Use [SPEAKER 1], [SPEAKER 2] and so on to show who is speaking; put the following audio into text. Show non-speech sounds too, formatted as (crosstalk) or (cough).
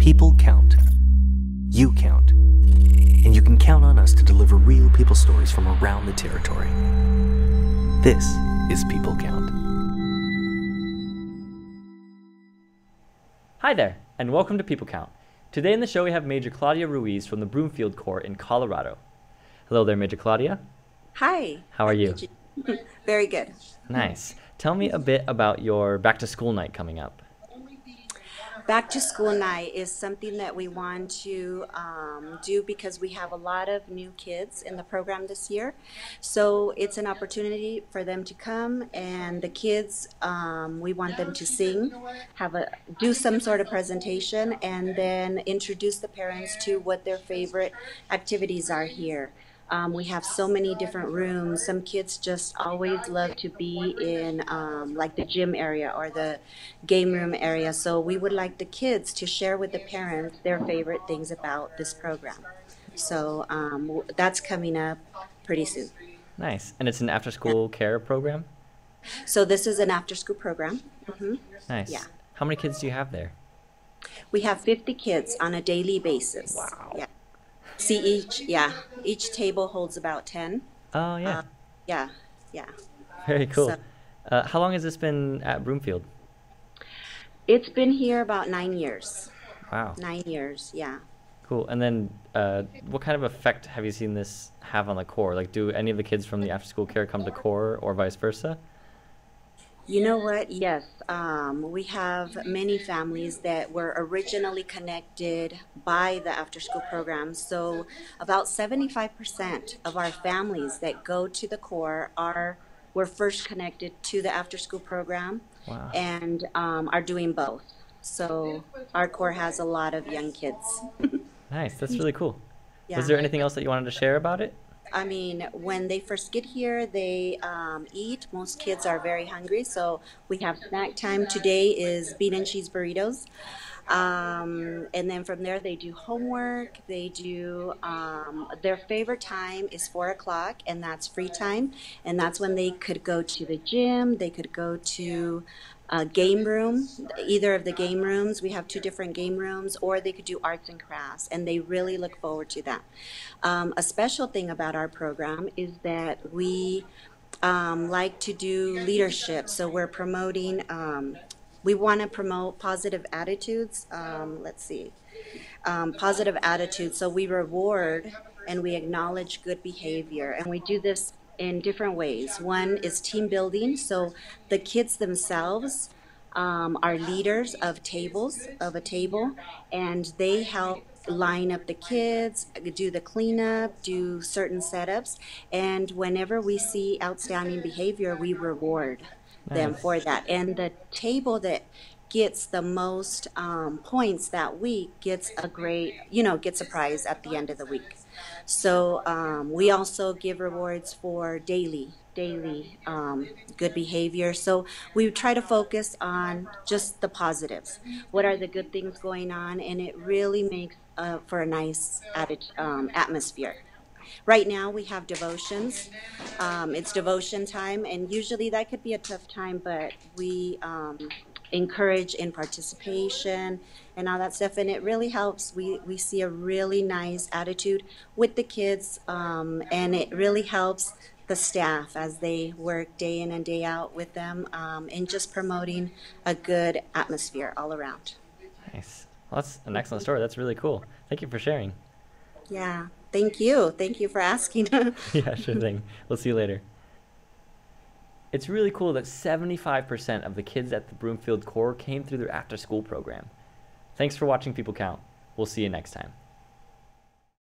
[SPEAKER 1] People count. You count. And you can count on us to deliver real people stories from around the territory. This is People Count.
[SPEAKER 2] Hi there, and welcome to People Count. Today in the show we have Major Claudia Ruiz from the Broomfield Corps in Colorado. Hello there, Major Claudia.
[SPEAKER 3] Hi.
[SPEAKER 2] How are you?
[SPEAKER 3] Very good.
[SPEAKER 2] Nice. Tell me a bit about your back to school night coming up.
[SPEAKER 3] Back to school night is something that we want to um, do because we have a lot of new kids in the program this year. So it's an opportunity for them to come and the kids, um, we want them to sing, have a do some sort of presentation, and then introduce the parents to what their favorite activities are here. Um, we have so many different rooms. Some kids just always love to be in um, like the gym area or the game room area. So we would like the kids to share with the parents their favorite things about this program. So um, that's coming up pretty soon.
[SPEAKER 2] Nice. And it's an after school care program?
[SPEAKER 3] So this is an after-school program. hmm
[SPEAKER 2] Nice.
[SPEAKER 3] Yeah.
[SPEAKER 2] How many kids do you have there?
[SPEAKER 3] We have 50 kids on a daily basis.
[SPEAKER 2] Wow.
[SPEAKER 3] Yeah. See each, yeah, each table holds about 10.
[SPEAKER 2] Oh, yeah.
[SPEAKER 3] Uh, yeah, yeah.
[SPEAKER 2] Very cool.
[SPEAKER 3] so-
[SPEAKER 2] Uh, how long has this been at Broomfield?
[SPEAKER 3] It's been here about nine years.
[SPEAKER 2] Wow.
[SPEAKER 3] Nine years, yeah.
[SPEAKER 2] Cool. And then, uh, what kind of effect have you seen this have on the corps? Like, do any of the kids from the after school care come to corps or vice versa?
[SPEAKER 3] You know what? Yes, um, we have many families that were originally connected by the after school program. So, about 75% of our families that go to the corps are were first connected to the after school program
[SPEAKER 2] Wow.
[SPEAKER 3] and um, are doing both. So, our corps has a lot of young kids. (laughs)
[SPEAKER 2] Nice. That's really cool.
[SPEAKER 3] Yeah.
[SPEAKER 2] Was there anything else that you wanted to share about it?
[SPEAKER 3] I mean, when they first get here, they um, eat. Most kids are very hungry, so we have snack time. Today is bean and cheese burritos. Um, and then from there, they do homework. They do um, their favorite time is four o'clock, and that's free time. And that's when they could go to the gym. They could go to a game room, either of the game rooms. We have two different game rooms, or they could do arts and crafts, and they really look forward to that. Um, a special thing about our program is that we um, like to do leadership, so we're promoting. Um, we want to promote positive attitudes. Um, let's see, um, positive attitudes. So we reward and we acknowledge good behavior, and we do this in different ways. One is team building. So the kids themselves um, are leaders of tables of a table, and they help line up the kids, do the cleanup, do certain setups, and whenever we see outstanding behavior, we reward them for that. And the table that gets the most um, points that week gets a great, you know, gets a prize at the end of the week. So um, we also give rewards for daily, daily um, good behavior. So we try to focus on just the positives. What are the good things going on? And it really makes uh, for a nice um, atmosphere. Right now, we have devotions. Um, it's devotion time, and usually that could be a tough time, but we um, encourage in participation and all that stuff, and it really helps. We, we see a really nice attitude with the kids, um, and it really helps the staff as they work day in and day out with them um, in just promoting a good atmosphere all around.
[SPEAKER 2] Nice. Well, that's an excellent story. That's really cool. Thank you for sharing.
[SPEAKER 3] Yeah, thank you. Thank you for asking. (laughs)
[SPEAKER 2] yeah, sure thing. We'll see you later. It's really cool that 75% of the kids at the Broomfield Corps came through their after school program. Thanks for watching People Count. We'll see you next time.